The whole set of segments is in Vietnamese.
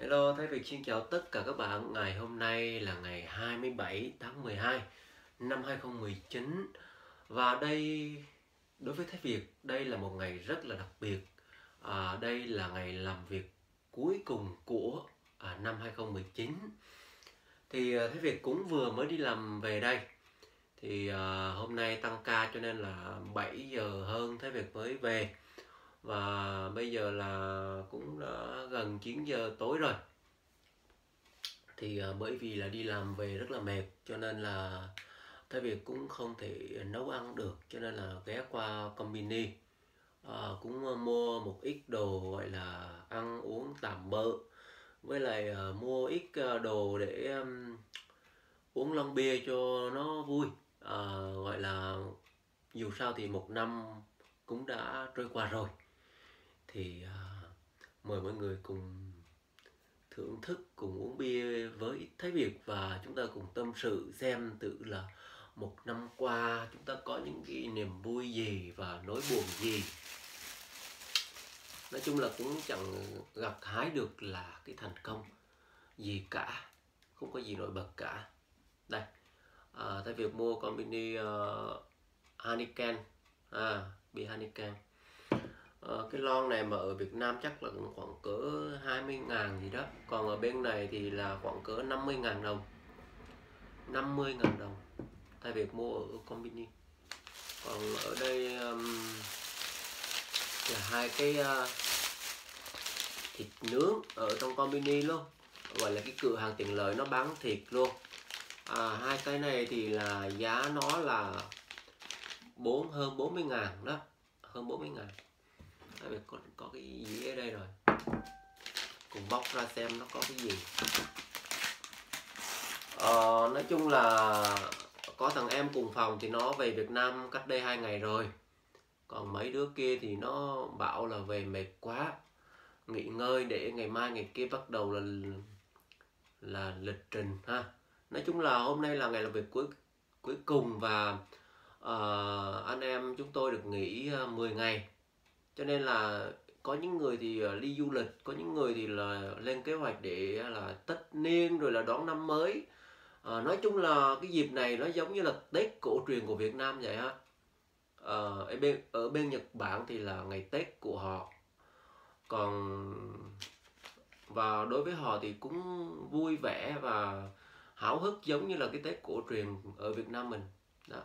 Hello, Thái Việt xin chào tất cả các bạn. Ngày hôm nay là ngày 27 tháng 12 năm 2019 và đây đối với Thái Việt đây là một ngày rất là đặc biệt. À, đây là ngày làm việc cuối cùng của à, năm 2019. Thì à, Thái Việt cũng vừa mới đi làm về đây. Thì à, hôm nay tăng ca cho nên là 7 giờ hơn Thái Việt mới về và bây giờ là cũng đã gần 9 giờ tối rồi. Thì uh, bởi vì là đi làm về rất là mệt cho nên là Thái Việt cũng không thể nấu ăn được cho nên là ghé qua combini. Uh, cũng ờ, mua một ít đồ gọi là ăn uống tạm bợ. Với lại uh, mua ít uh, đồ để um, uống lon bia cho nó vui. Uh, gọi là dù sao thì một năm cũng đã trôi qua rồi thì uh, mời mọi người cùng thưởng thức cùng uống bia với Thái Việt. Và chúng ta cùng tâm sự xem tự là một năm qua chúng ta có những cái niềm vui gì và nỗi buồn gì. Nói chung là cũng chẳng gặt hái được là cái thành công gì cả. Không có gì nổi bật cả. Đây à, Thái Việt mua con mini uh, Heineken. À, bia Heineken. Ờ, cái lon này mà ở Việt Nam chắc là cũng khoảng cỡ 20 ngàn gì đó. Còn ở bên này thì là khoảng cỡ 50 ngàn đồng. 50 ngàn đồng. Thay việc mua ở Combini. Còn ở đây um, là hai cái uh, thịt nướng ở trong Combini luôn. Gọi là cái cửa hàng tiện lợi nó bán thịt luôn. À, hai cái này thì là giá nó là 4 hơn 40 ngàn đó. Hơn 40 ngàn. Tại vì có, có cái gì ở đây rồi. Cùng bóc ra xem nó có cái gì. Ờ, Nói chung là Có thằng em cùng phòng thì nó về Việt Nam cách đây hai ngày rồi. Còn mấy đứa kia thì nó bảo là về mệt quá. Nghỉ ngơi để ngày mai ngày kia bắt đầu là là lịch trình ha. Nói chung là hôm nay là ngày làm việc cuối cuối cùng và uh, anh em chúng tôi được nghỉ ờ, 10 ngày cho nên là có những người thì ờ, đi du lịch có những người thì là lên kế hoạch để là tất niên rồi là đón năm mới. À, nói chung là cái dịp này nó giống như là tết cổ truyền của việt nam vậy ha à, ờ, ở bên ở bên nhật bản thì là ngày tết của họ. Còn và đối với họ thì cũng vui vẻ và háo hức giống như là cái tết cổ truyền ở việt nam mình. Đó.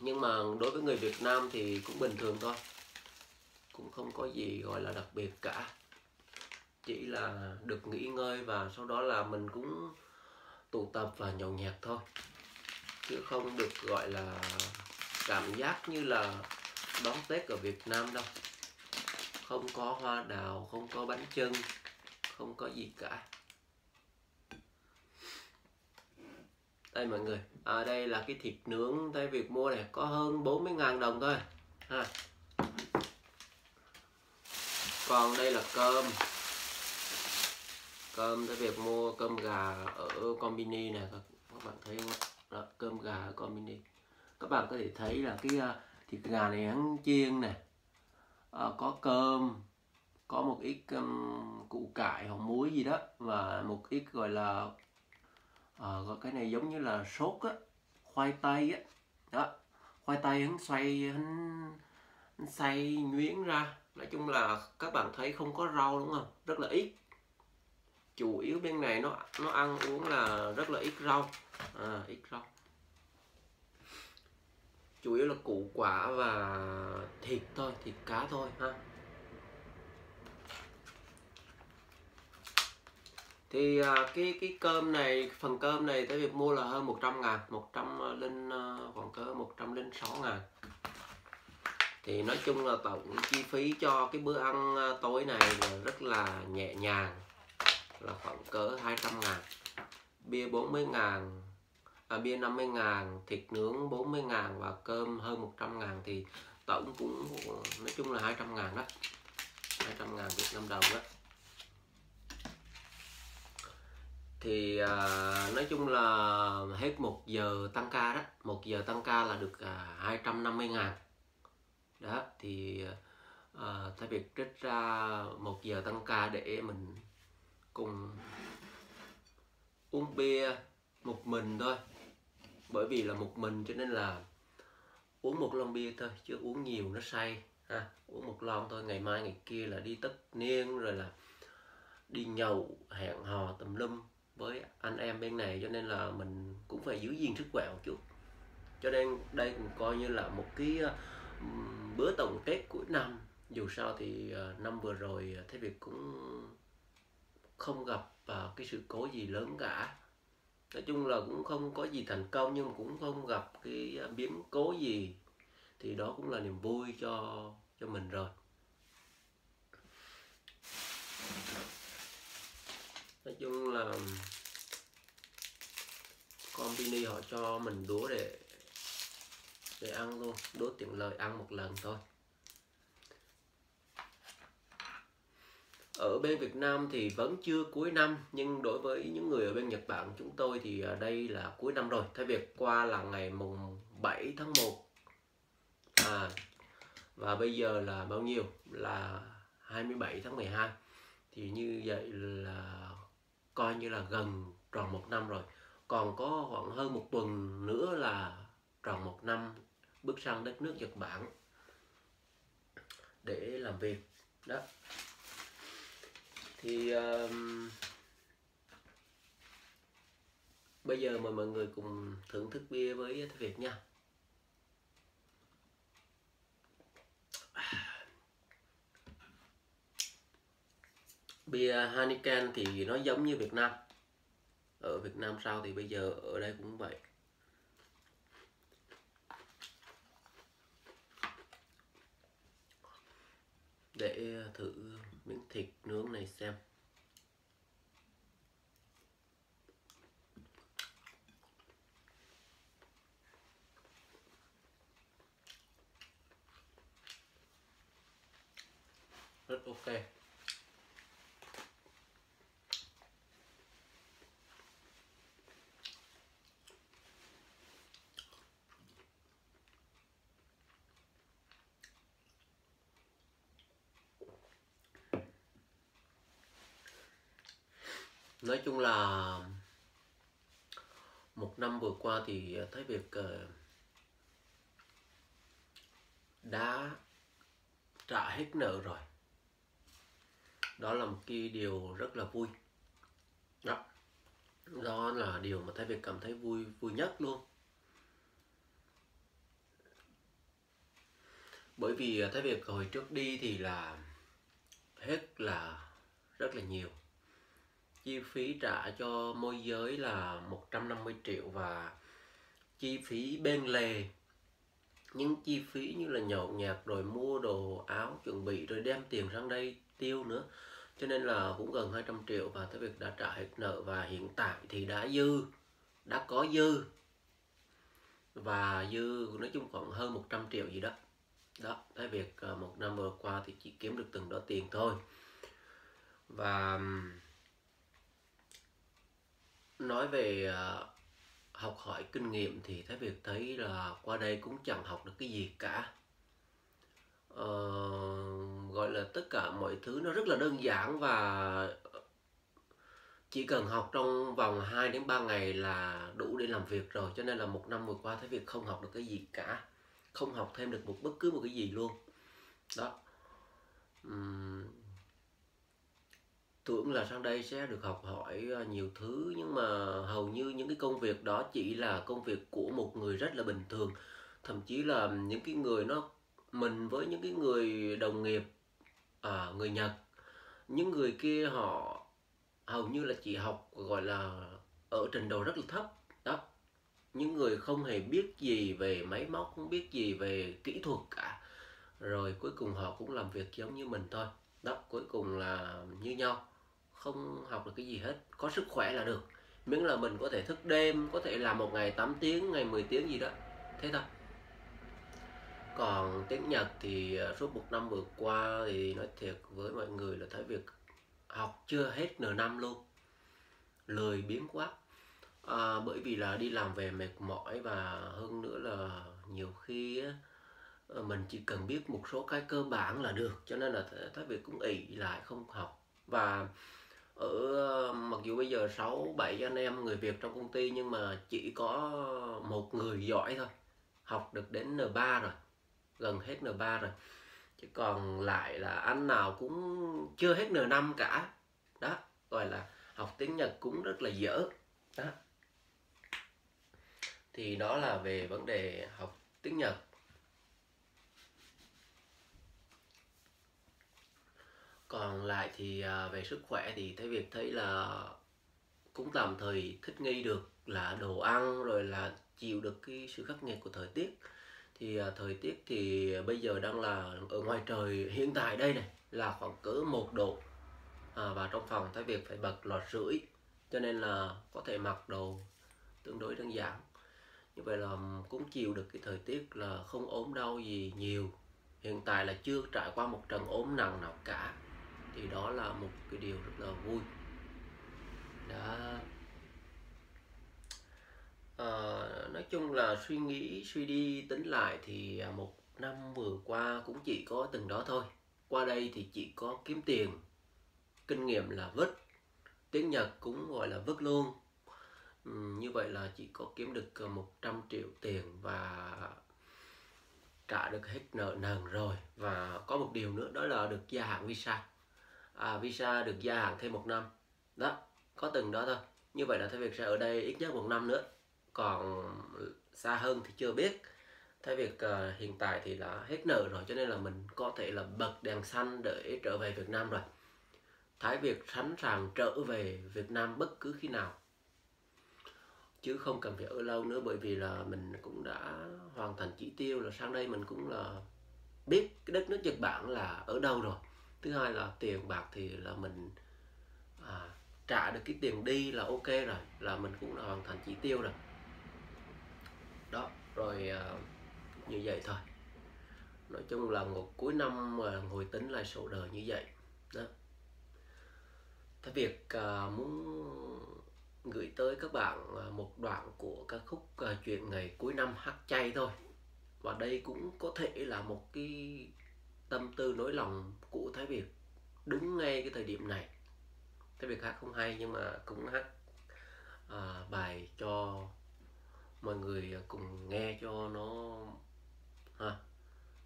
Nhưng mà đối với người việt nam thì cũng bình thường thôi cũng không có gì gọi là đặc biệt cả. Chỉ là được nghỉ ngơi và sau đó là mình cũng tụ tập và nhậu nhẹt thôi. Chứ không được gọi là cảm giác như là đón tết ở việt nam đâu. Không có hoa đào, không có bánh chưng, không có gì cả. Đây mọi người à đây là cái thịt nướng tay việc mua này, có hơn 40 ngàn đồng thôi. Ha còn đây là cơm. Cơm tới việc mua cơm gà ở combini này các, các bạn thấy không? Đó, cơm gà ở combini. Các bạn có thể thấy là cái uh, thịt gà này hắn chiên này. À, có cơm có một ít um, củ cải hoặc muối gì đó và một ít gọi là uh, cái này giống như là sốt á khoai tây á. Đó khoai tây hắn xoay hắn, hắn xay nhuyễn ra nói chung là các bạn thấy không có rau đúng không? Rất là ít. Chủ yếu bên này nó nó ăn uống là rất là ít rau. À, ít rau. Chủ yếu là củ quả và thịt thôi thịt cá thôi ha. Thì à, cái cái cơm này phần cơm này tới việc mua là hơn 100 ngàn 100 lên à, khoảng cỡ 106 ngàn thì nói chung là tổng chi phí cho cái bữa ăn à, tối này là rất là nhẹ nhàng là khoảng cỡ 200 ngàn. Bia 40 ngàn à, bia 50 ngàn thịt nướng 40 ngàn và cơm hơn 100 ngàn thì tổng cũng nói chung là 200 ngàn đó. 200 ngàn Việt Nam đồng đó. Thì à, nói chung là hết một giờ tăng ca đó. Một giờ tăng ca là được à, 250 ngàn đó thì ờ, à, thay việc trích ra một giờ tăng ca để mình cùng uống bia một mình thôi. Bởi vì là một mình cho nên là uống một lon bia thôi chứ uống nhiều nó say ha. Uống một lon thôi ngày mai ngày kia là đi tất niên rồi là đi nhậu hẹn hò tùm lum với anh em bên này cho nên là mình cũng phải giữ gìn sức khỏe một chút. Cho nên đây cũng coi như là một cái bữa tổng kết cuối năm, dù sao thì ờ, năm vừa rồi ờ, thế việt cũng không gặp ờ, cái sự cố gì lớn cả. Nói chung là cũng không có gì thành công nhưng mà cũng không gặp cái biến cố gì. Thì đó cũng là niềm vui cho cho mình rồi. Nói chung là company họ cho mình đũa để để ăn luôn đốt tiện lợi, ăn một lần thôi. Ở bên Việt Nam thì vẫn chưa cuối năm, nhưng đối với những người ở bên Nhật Bản chúng tôi thì à, đây là cuối năm rồi. Thay việc qua là ngày mùng 7 tháng 1 à và bây giờ là bao nhiêu? Là 27 tháng 12 thì như vậy là coi như là gần tròn một năm rồi. Còn có khoảng hơn một tuần nữa là tròn một năm bước sang đất nước Nhật Bản để làm việc. Đó. Thì uh, bây giờ mời mọi người cùng thưởng thức bia với Thế Việt nha. Bia Hanikan thì nó giống như Việt Nam. Ở Việt Nam sao thì bây giờ ở đây cũng vậy. Để ờ, thử miếng thịt nướng này xem. Rất ok. Nói chung là một năm vừa qua thì thấy việc ờ, đã trả hết nợ rồi. Đó là một cái điều rất là vui. Đó. Đó là điều mà thấy việc cảm thấy vui vui nhất luôn. Bởi vì ờ, thấy việc hồi trước đi thì là hết là rất là nhiều chi phí trả cho môi giới là 150 triệu và chi phí bên lề. Những chi phí như là nhậu nhạt rồi mua đồ áo chuẩn bị rồi đem tiền sang đây tiêu nữa. Cho nên là cũng gần 200 triệu và tới việc đã trả hết nợ và hiện tại thì đã dư, đã có dư. Và dư nói chung khoảng hơn 100 triệu gì đó. Đó, cái việc à, một năm vừa qua thì chỉ kiếm được từng đó tiền thôi. Và nói về uh, học hỏi kinh nghiệm thì thấy việc thấy là qua đây cũng chẳng học được cái gì cả. Uh, gọi là tất cả mọi thứ nó rất là đơn giản và chỉ cần học trong vòng 2 đến 3 ngày là đủ để làm việc rồi cho nên là một năm vừa qua thấy việc không học được cái gì cả. Không học thêm được một bất cứ một cái gì luôn. Đó. Uhm, tưởng là sang đây sẽ được học hỏi ờ, nhiều thứ. Nhưng mà hầu như những cái công việc đó chỉ là công việc của một người rất là bình thường. Thậm chí là những cái người nó mình với những cái người đồng nghiệp à, người Nhật những người kia họ hầu như là chỉ học gọi là ở trình độ rất là thấp. Đó. Những người không hề biết gì về máy móc không biết gì về kỹ thuật cả. Rồi cuối cùng họ cũng làm việc giống như mình thôi. Đó cuối cùng là như nhau không học được cái gì hết có sức khỏe là được. Miễn là mình có thể thức đêm có thể làm một ngày 8 tiếng ngày 10 tiếng gì đó. Thế thôi. Còn tiếng Nhật thì ờ, suốt một năm vừa qua thì nói thiệt với mọi người là thấy việc học chưa hết nửa năm luôn. Lười biếng quá. À, bởi vì là đi làm về mệt mỏi và hơn nữa là nhiều khi á, ờ, mình chỉ cần biết một số cái cơ bản là được. Cho nên là thấy việc cũng ỷ lại không học. Và ở ờ, mặc dù bây giờ 6 7 anh em người Việt trong công ty nhưng mà chỉ có một người giỏi thôi. Học được đến N3 rồi, gần hết N3 rồi. Chứ còn lại là anh nào cũng chưa hết N5 cả. Đó, gọi là học tiếng Nhật cũng rất là dở. Đó. Thì đó là về vấn đề học tiếng Nhật. Còn lại thì à, về sức khỏe thì thấy việc thấy là cũng tạm thời thích nghi được là đồ ăn rồi là chịu được cái sự khắc nghiệt của thời tiết. Thì à, thời tiết thì bây giờ đang là ở ngoài trời hiện tại đây này là khoảng cỡ một độ. À, và trong phòng thấy việc phải bật lò sưởi cho nên là có thể mặc đồ tương đối đơn giản. Như vậy là cũng chịu được cái thời tiết là không ốm đau gì nhiều. Hiện tại là chưa trải qua một trận ốm nặng nào cả thì đó là một cái điều rất là vui. Đã à, nói chung là suy nghĩ suy đi tính lại thì à, một năm vừa qua cũng chỉ có từng đó thôi. Qua đây thì chỉ có kiếm tiền kinh nghiệm là vứt tiếng nhật cũng gọi là vứt luôn. Ừ, như vậy là chỉ có kiếm được ờ, 100 triệu tiền và trả được hết nợ nần rồi. Và có một điều nữa đó là được gia hạn visa à, visa được gia hạn thêm một năm. Đó có từng đó thôi. Như vậy là thay việc sẽ ở đây ít nhất một năm nữa. Còn xa hơn thì chưa biết. Thay việc uh, ờ, hiện tại thì là hết nợ rồi cho nên là mình có thể là bật đèn xanh để trở về Việt Nam rồi. Thái Việt sẵn sàng trở về Việt Nam bất cứ khi nào. Chứ không cần phải ở lâu nữa bởi vì là mình cũng đã hoàn thành chỉ tiêu là sang đây mình cũng là biết cái đất nước Nhật Bản là ở đâu rồi thứ hai là tiền bạc thì là mình à, trả được cái tiền đi là ok rồi là mình cũng đã hoàn thành chỉ tiêu rồi. Đó rồi à, như vậy thôi. Nói chung là một cuối năm mà ngồi tính lại sổ đời như vậy đó. Cái việc à, muốn gửi tới các bạn à, một đoạn của ca khúc à, chuyện ngày cuối năm hát chay thôi. Và đây cũng có thể là một cái tâm tư nỗi lòng của Thái Việt đúng ngay cái thời điểm này. Thái Việt hát không hay nhưng mà cũng hát à, bài cho mọi người cùng nghe cho nó ha,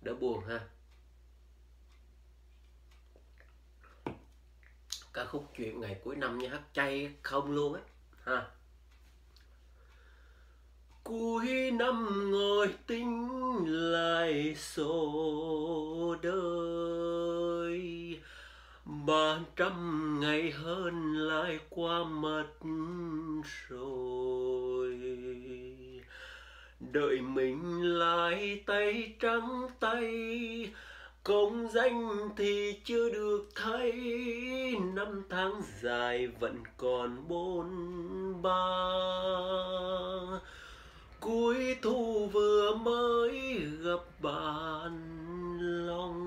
đỡ buồn ha. Ca khúc chuyện ngày cuối năm như hát chay không luôn á ha. Cuối năm ngồi tính lại sổ đời. Ba trăm ngày hơn lại qua mất rồi. Đợi mình lại tay trắng tay, công danh thì chưa được thấy năm tháng dài vẫn còn bôn ba cuối thu vừa mới gặp bạn lòng.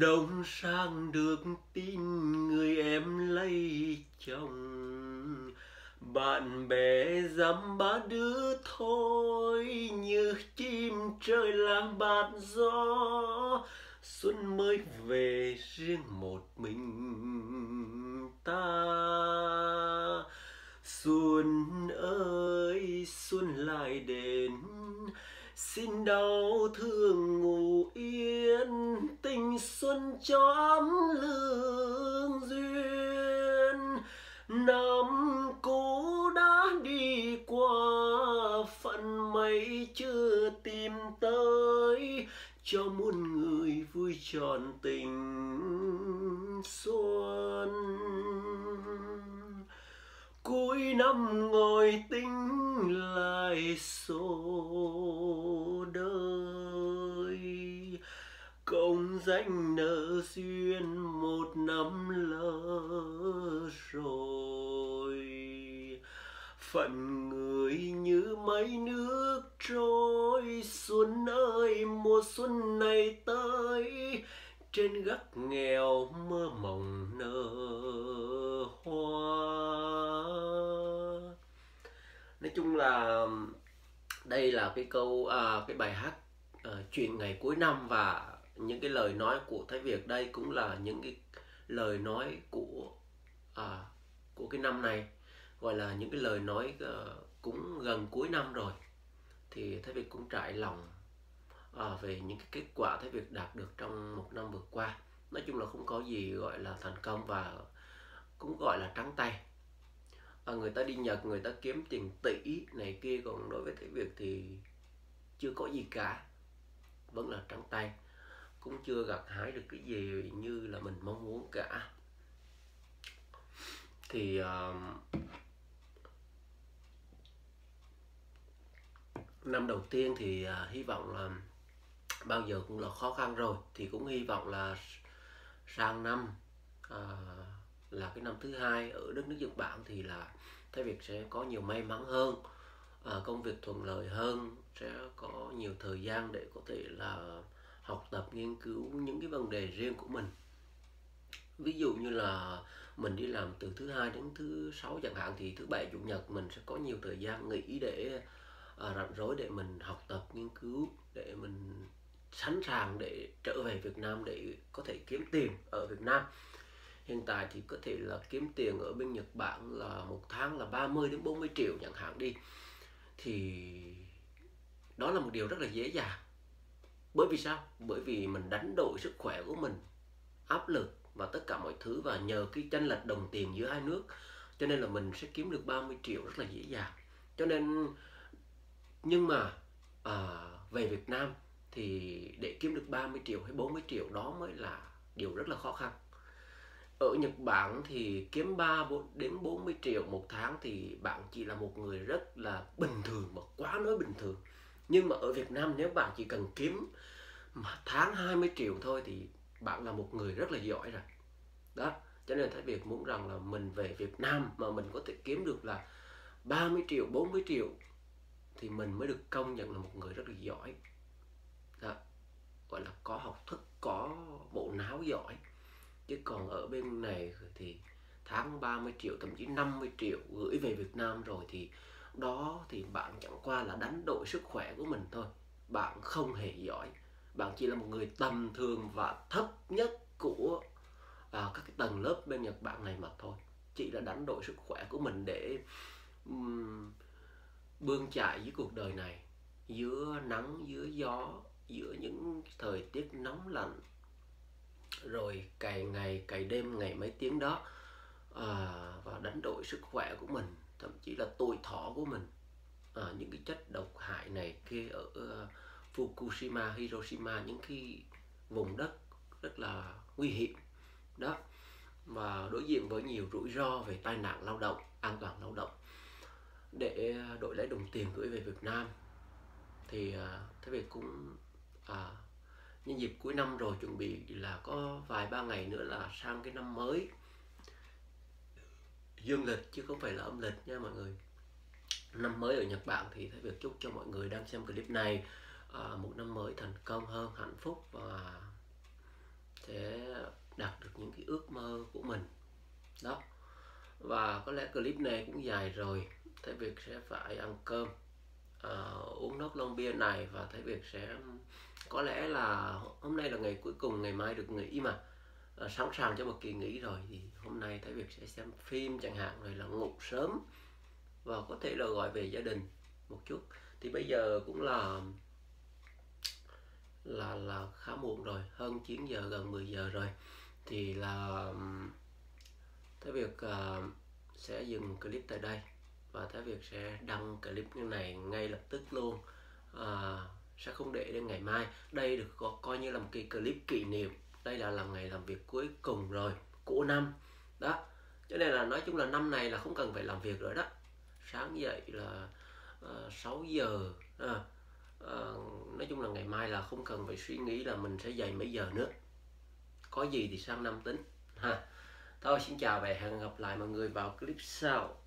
Đông sang được tin người em lấy chồng. Bạn bè dám ba đứa thôi, như chim trời lang bạt gió. Xuân mới về, riêng một mình ta xuân ơi, xuân lại đến. Xin đau thương ngủ yên, tình xuân cho ấm lương duyên. Năm cũ đã đi qua, phận mây chưa tìm tới. Cho muôn người vui tròn tình năm ngồi tính lại số đời. Công danh nợ duyên một năm lỡ rồi. Phận người như mấy nước trôi, xuân ơi, mùa xuân này tới. Trên gác nghèo mơ mộng nở hoa nói chung là đây là cái câu à, cái bài hát à, chuyện ngày cuối năm và những cái lời nói của Thái Việt đây cũng là những cái lời nói của à, của cái năm này. Gọi là những cái lời nói à, cũng gần cuối năm rồi. Thì Thái Việt cũng trải lòng à, về những cái kết quả Thái Việt đạt được trong một năm vừa qua. Nói chung là không có gì gọi là thành công và cũng gọi là trắng tay à, người ta đi Nhật người ta kiếm tiền tỷ này kia còn đối với cái Việt thì chưa có gì cả. Vẫn là trắng tay. Cũng chưa gặt hái được cái gì như là mình mong muốn cả. Thì uh, năm đầu tiên thì uh, hy vọng là bao giờ cũng là khó khăn rồi. Thì cũng hy vọng là sang năm uh, là cái năm thứ hai ở đất nước Nhật Bản thì là Thái Việt sẽ có nhiều may mắn hơn à, công việc thuận lợi hơn sẽ có nhiều thời gian để có thể là học tập nghiên cứu những cái vấn đề riêng của mình. Ví dụ như là mình đi làm từ thứ hai đến thứ sáu chẳng hạn thì thứ bảy chủ nhật mình sẽ có nhiều thời gian nghỉ để à, rảnh rỗi để mình học tập nghiên cứu để mình sẵn sàng để trở về Việt Nam để có thể kiếm tiền ở Việt Nam hiện tại thì có thể là kiếm tiền ở bên Nhật Bản là một tháng là 30 đến 40 triệu chẳng hạn đi. Thì đó là một điều rất là dễ dàng. Bởi vì sao? Bởi vì mình đánh đổi sức khỏe của mình áp lực và tất cả mọi thứ và nhờ cái tranh lệch đồng tiền giữa hai nước cho nên là mình sẽ kiếm được 30 triệu rất là dễ dàng. Cho nên nhưng mà à, về Việt Nam thì để kiếm được 30 triệu hay 40 triệu đó mới là điều rất là khó khăn ở Nhật Bản thì kiếm 3 đến 40 triệu một tháng thì bạn chỉ là một người rất là bình thường mà quá nói bình thường. Nhưng mà ở Việt Nam nếu bạn chỉ cần kiếm mà tháng 20 triệu thôi thì bạn là một người rất là giỏi rồi. Đó, cho nên Thái Việt muốn rằng là mình về Việt Nam mà mình có thể kiếm được là 30 triệu 40 triệu thì mình mới được công nhận là một người rất là giỏi. Đó. gọi là có học thức, có bộ não giỏi chứ còn ở bên này thì tháng 30 triệu thậm chí 50 triệu gửi về Việt Nam rồi thì đó thì bạn chẳng qua là đánh đổi sức khỏe của mình thôi. Bạn không hề giỏi. Bạn chỉ là một người tầm thường và thấp nhất của à, các cái tầng lớp bên Nhật Bản này mà thôi. Chỉ là đánh đổi sức khỏe của mình để um, bươn chải với cuộc đời này. Giữa nắng giữa gió giữa những thời tiết nóng lạnh rồi cày ngày cày đêm ngày mấy tiếng đó à, và đánh đổi sức khỏe của mình thậm chí là tuổi thọ của mình. À, những cái chất độc hại này kia ở uh, Fukushima, Hiroshima những cái vùng đất rất là nguy hiểm. Đó. Và đối diện với nhiều rủi ro về tai nạn lao động, an toàn lao động. Để à, đổi lấy đồng tiền gửi về Việt Nam thì uh, thế việc cũng uh, nhân dịp cuối năm rồi chuẩn bị là có vài ba ngày nữa là sang cái năm mới. Dương lịch chứ không phải là âm lịch nha mọi người. Năm mới ở Nhật Bản thì Thái Việt chúc cho mọi người đang xem clip này. À, một năm mới thành công hơn hạnh phúc và sẽ đạt được những cái ước mơ của mình. Đó. Và có lẽ clip này cũng dài rồi. Thái Việt sẽ phải ăn cơm à, uống nốt lon bia này và Thái Việt sẽ có lẽ là hôm nay là ngày cuối cùng ngày mai được nghỉ mà à, sẵn sàng cho một kỳ nghỉ rồi thì hôm nay Thái Việt sẽ xem phim chẳng hạn rồi là ngủ sớm và có thể là gọi về gia đình một chút. Thì bây giờ cũng là là là khá muộn rồi hơn 9 giờ gần 10 giờ rồi. Thì là Thái Việt uh, sẽ dừng clip tại đây và Thái Việt sẽ đăng clip như này ngay lập tức luôn. À, sẽ không để đến ngày mai. Đây được coi như là một cái clip kỷ niệm. Đây là lần ngày làm việc cuối cùng rồi của năm. Đó. Cho nên là nói chung là năm này là không cần phải làm việc nữa đó. Sáng dậy là ờ, uh, 6 giờ. À, uh, nói chung là ngày mai là không cần phải suy nghĩ là mình sẽ dậy mấy giờ nữa. Có gì thì sang năm tính ha. Thôi xin chào và hẹn gặp lại mọi người vào clip sau.